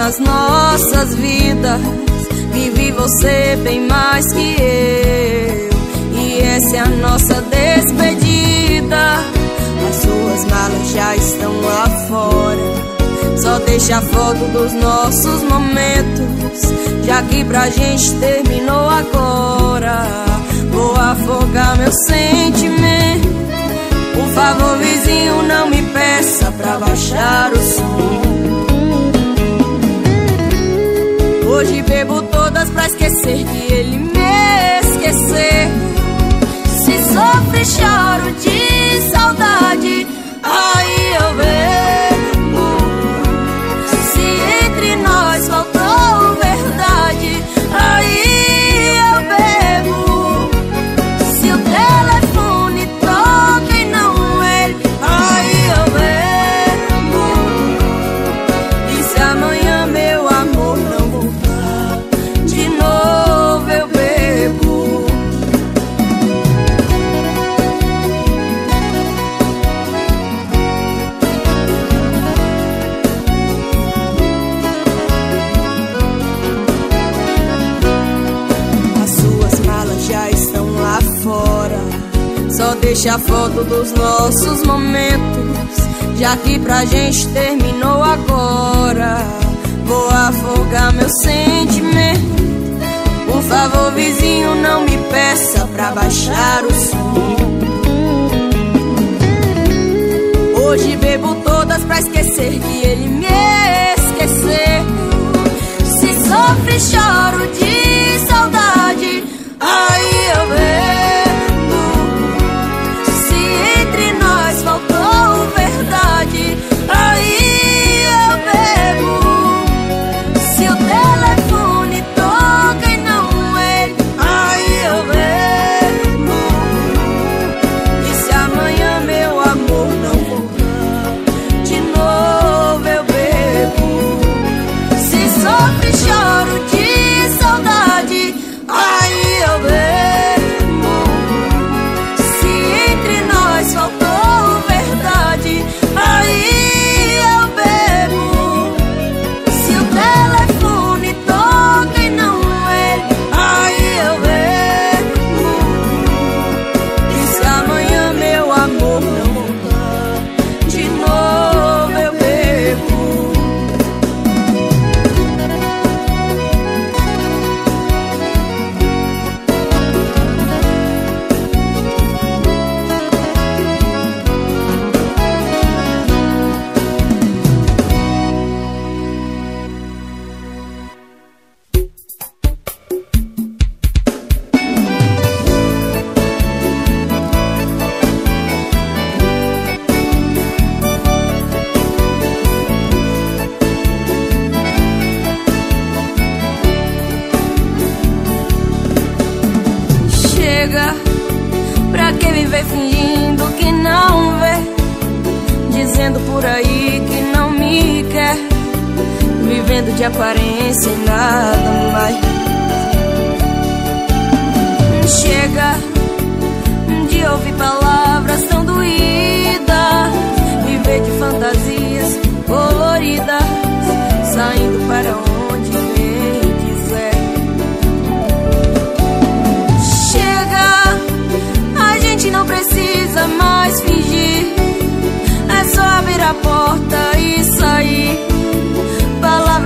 nas nossas vidas. Vivi você bem mais que eu. E essa é a nossa despedida. As suas malas já estão lá fora. Só deixa a foto dos nossos momentos. Já que pra gente terminou agora. Vou afogar meu sentimento. Por favor, vizinho, não me peça pra baixar o som. Hoje bebo todas pra esquecer que ele me esqueceu. Se sofre, choro de saudade. Aí eu bebo. Só deixa a foto dos nossos momentos. Já que pra gente terminou agora. Vou afogar meu sentimento. Por favor, vizinho, não me peça pra baixar o som. Hoje bebo todas pra esquecer que ele me esqueceu. Se sofre, choro de Vivendo de aparência e nada mais. Chega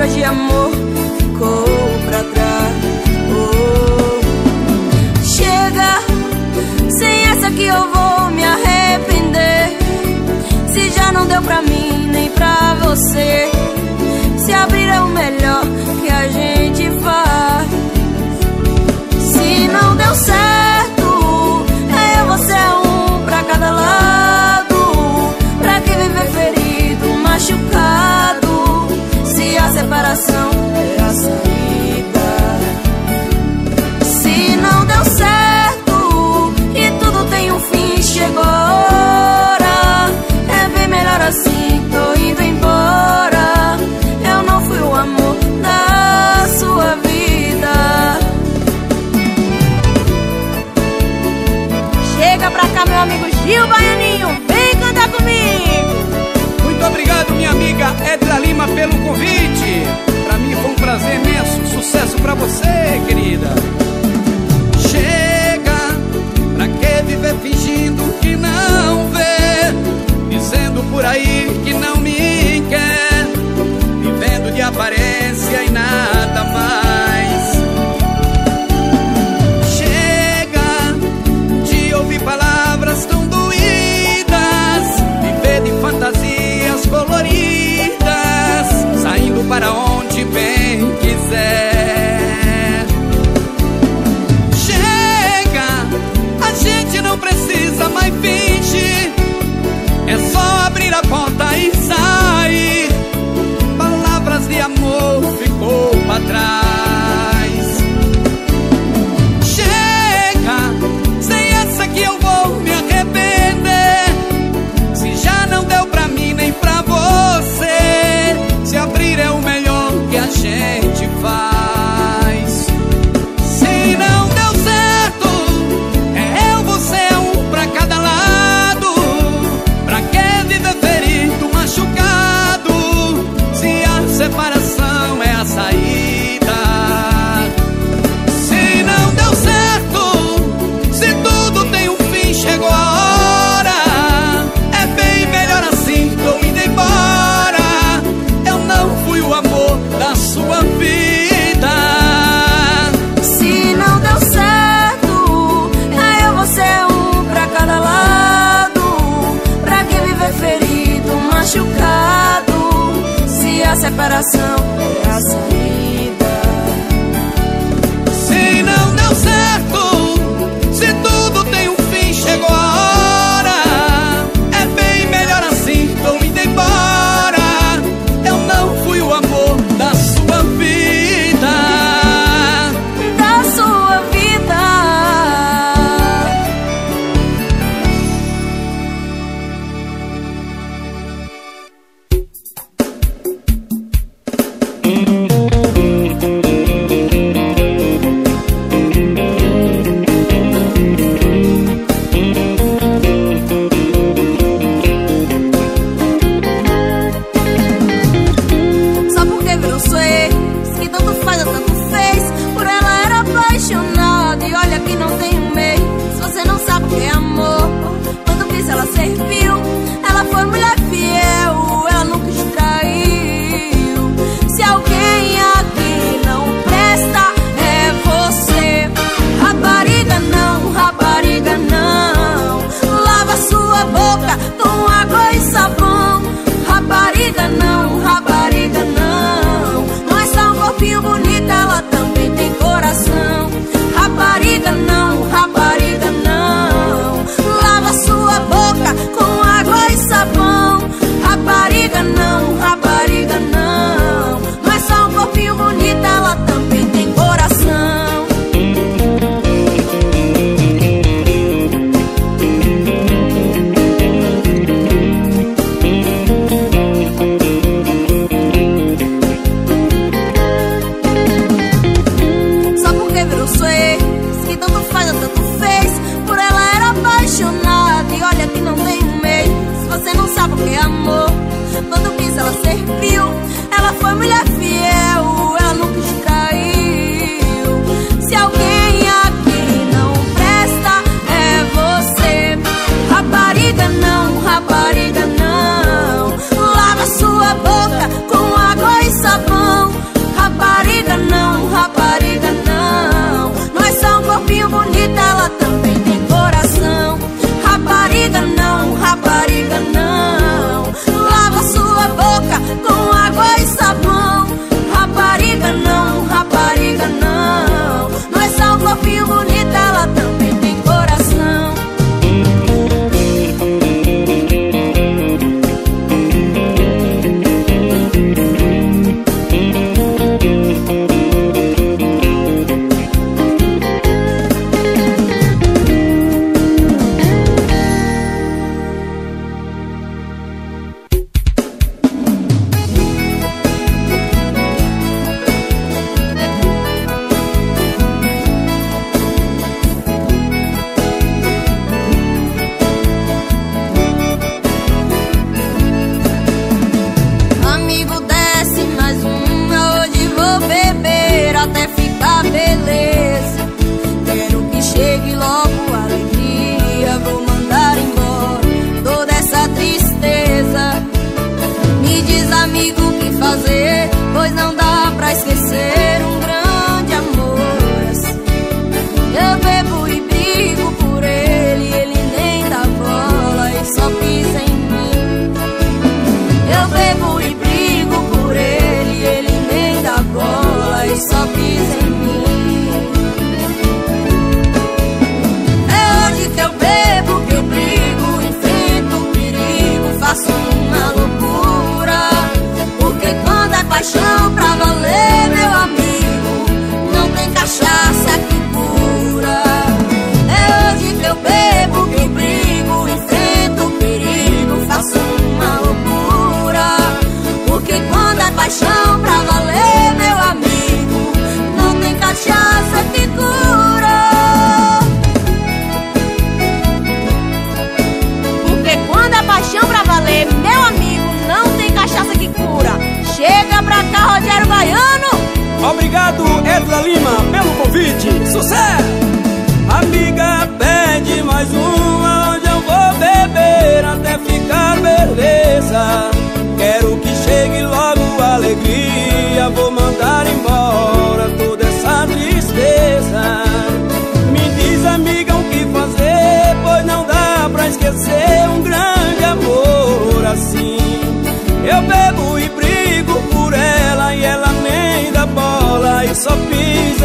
Palavras de amor ficou pra trás. Oh. Chega, sem essa que eu vou me arrepender. Se já não deu pra mim nem pra você. Se abrir é o melhor que a gente faz. Se não deu certo, é eu, você é um pra cada lado. Pra que viver ferido, machucado? A separação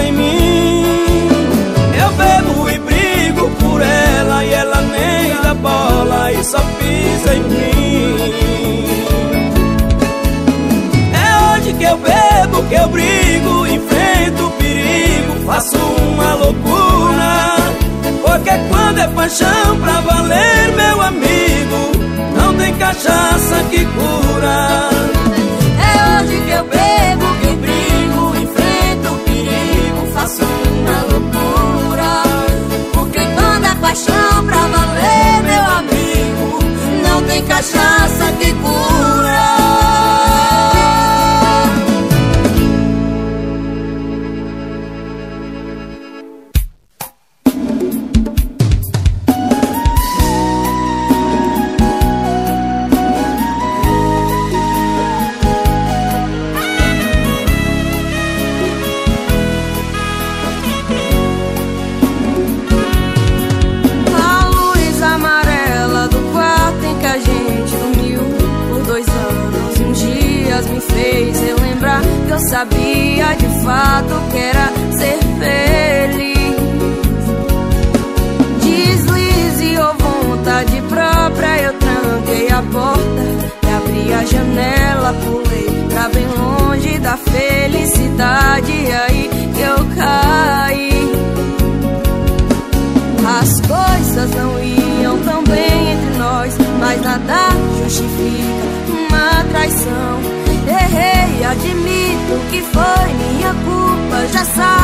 em mim. Eu bebo e brigo por ela E ela nem dá bola e só pisa em mim. É hoje que eu bebo, que eu brigo Enfrento o perigo, faço uma loucura. Porque quando é paixão pra valer, meu amigo Não tem cachaça que cura. admito que foi minha culpa, já sabe.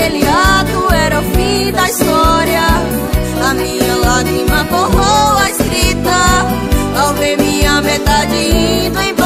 Aquele ato era o fim da história. A minha lágrima borrou a escrita ao ver minha metade indo embora.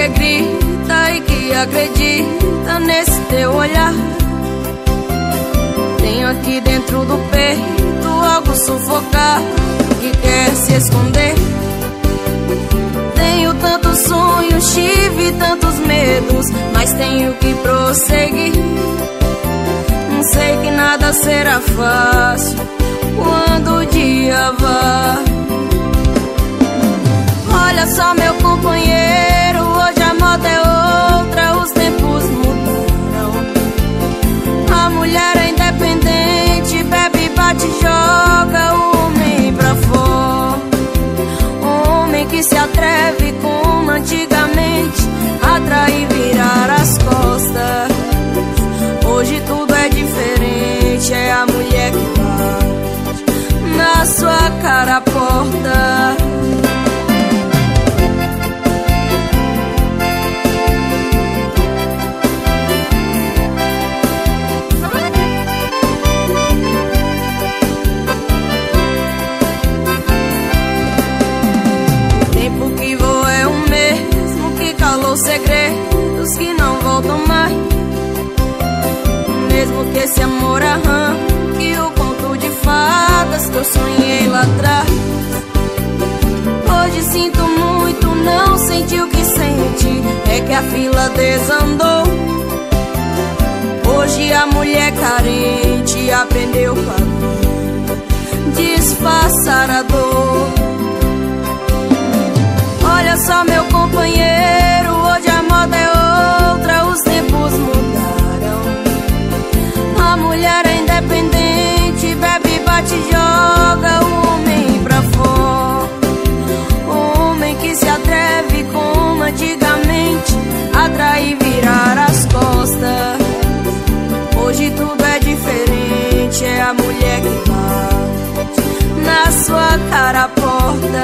Que grita e que acredita nesse teu olhar. Tenho aqui dentro do peito algo sufocar que quer se esconder. Tenho tantos sonhos, tive tantos medos, mas tenho que prosseguir. Não sei que nada será fácil quando o dia vai. Olha só, meu companheiro, moda é outra, os tempos mudaram. A mulher é independente, bebe, bate, joga o homem pra fora. Homem que se atreve calou segredos que não voltam mais. Mesmo que esse amor arranque o conto de fadas que eu sonhei lá atrás. Hoje sinto muito, não senti o que senti. É que a fila desandou. Hoje a mulher carente aprendeu com a vida disfarçar a dor. Olha só, meu companheiro, cara a porta.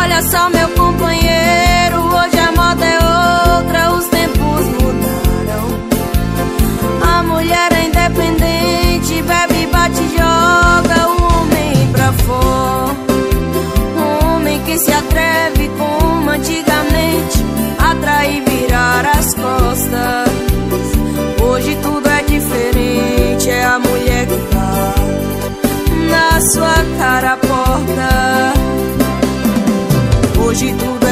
Olha só, meu companheiro, hoje a moda é outra, os tempos mudaram. A mulher é independente, bebe, bate, joga o homem pra fora. Um homem que se atreve como antigamente, atrair e virar as costas. Sua cara a porta. Hoje tudo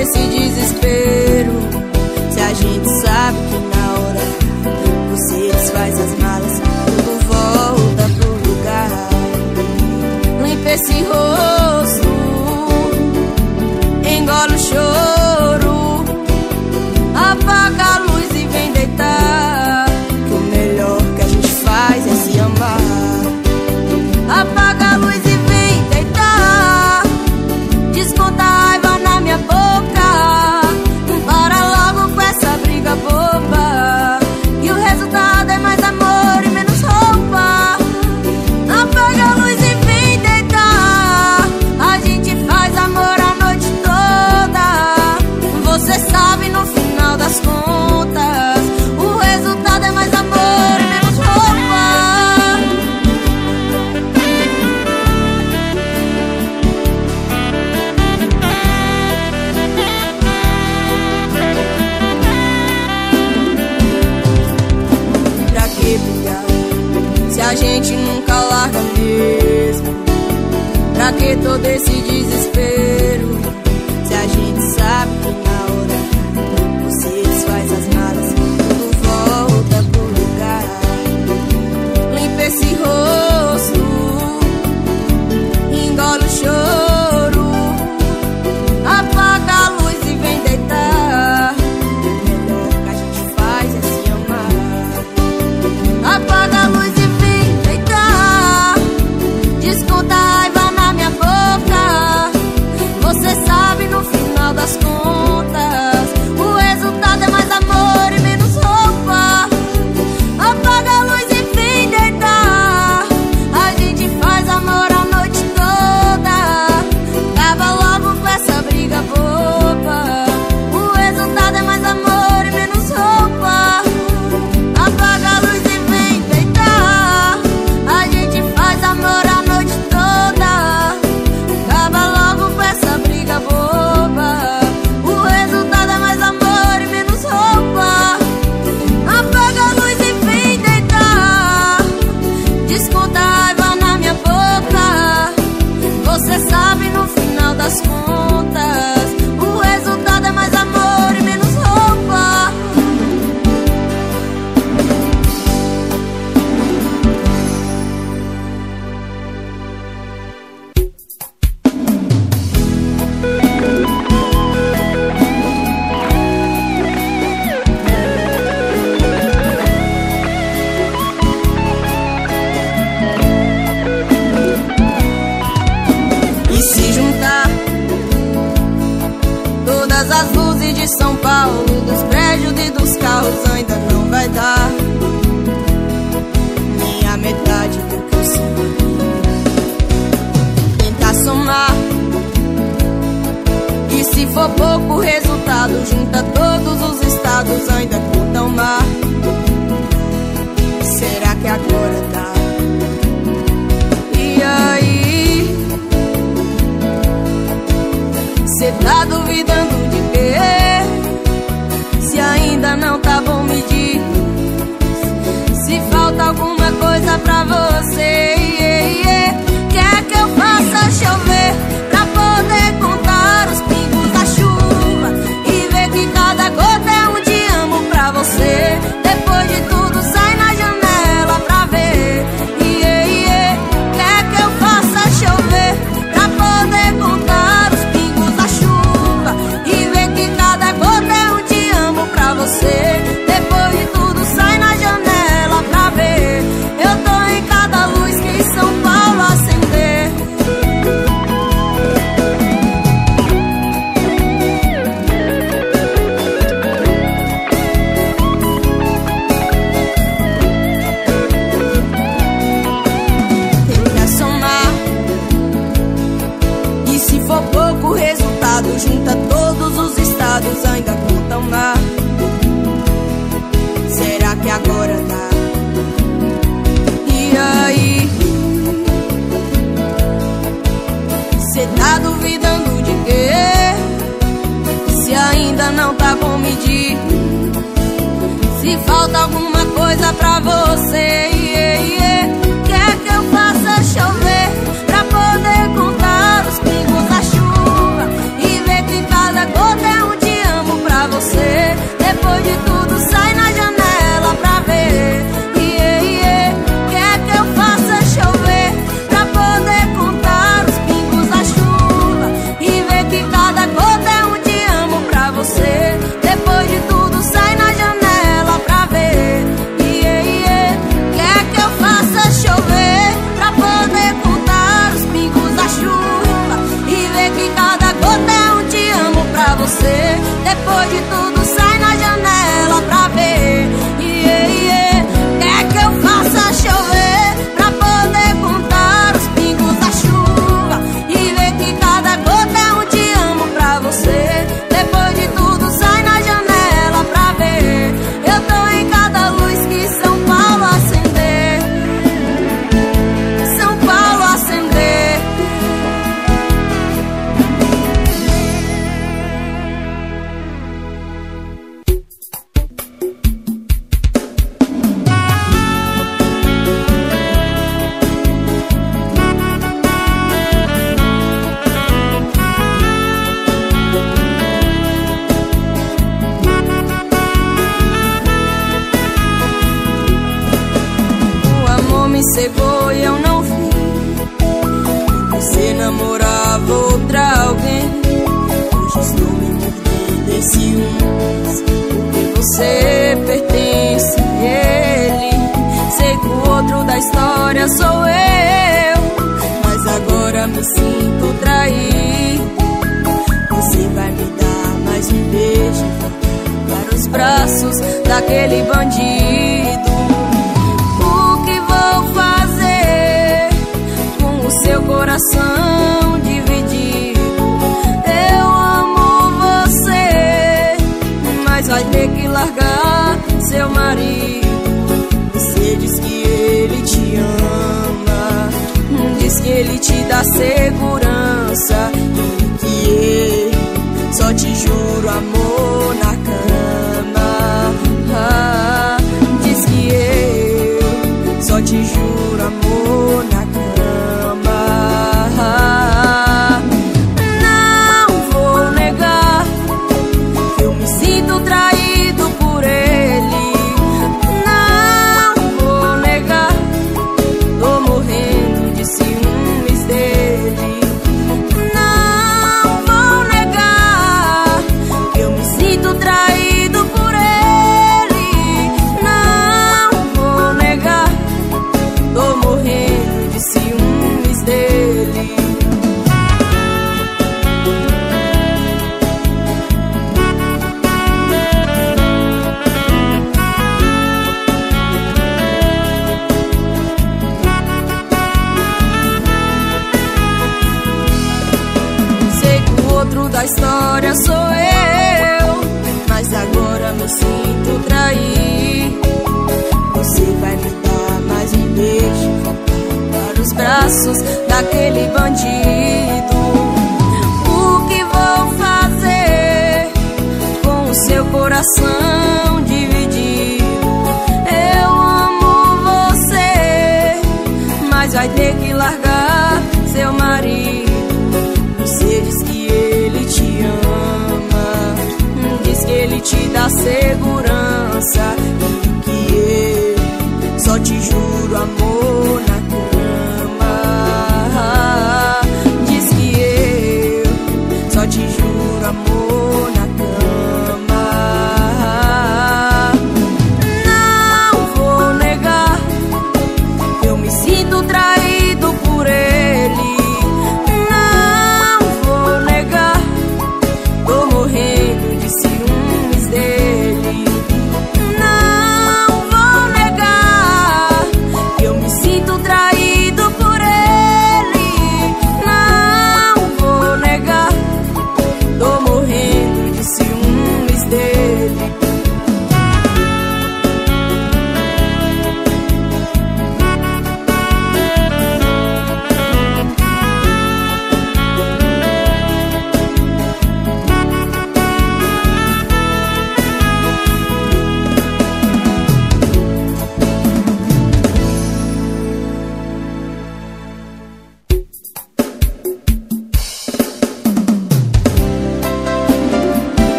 esse desespero me sinto trair. Você vai me dar mais um beijo para os braços daquele bandido. O que vou fazer com o seu coração dividido? Eu amo você, mas vai ter que largar seu marido. que ele te dá segurança. Que só te juro, amor.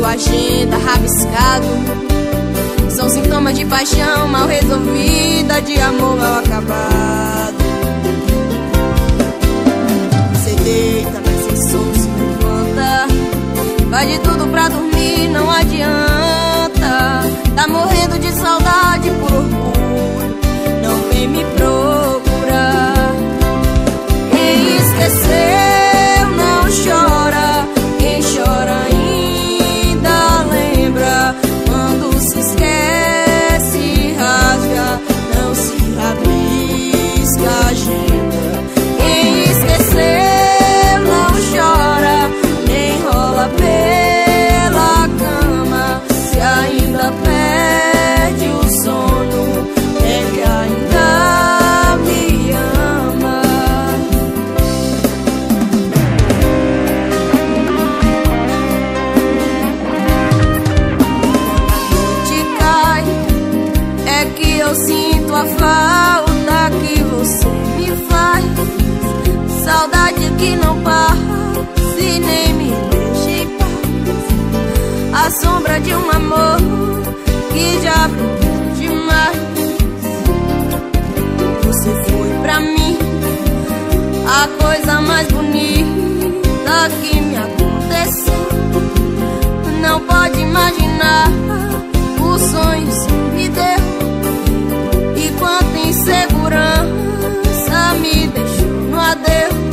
sua agenda rabiscado. São sintomas de paixão mal resolvida De amor mal acabado. Você deita, mas sem sono se levanta. Vai de tudo pra dormir, não adianta. Tá morrendo de saudade por orgulho. Não vem me provar brilhou demais. Você foi pra mim a coisa mais bonita que me aconteceu. Não pode imaginar os sonhos me deu. que dá vontade.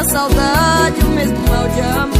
Mesma saudade, o mesmo mal de amor.